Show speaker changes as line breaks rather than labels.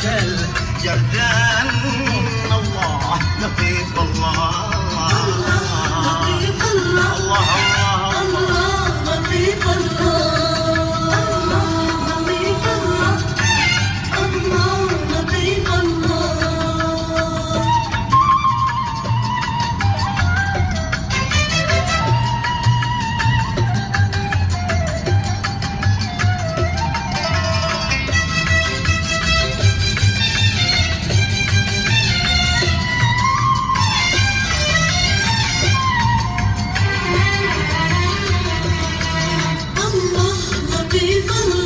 عسل جردان
你共我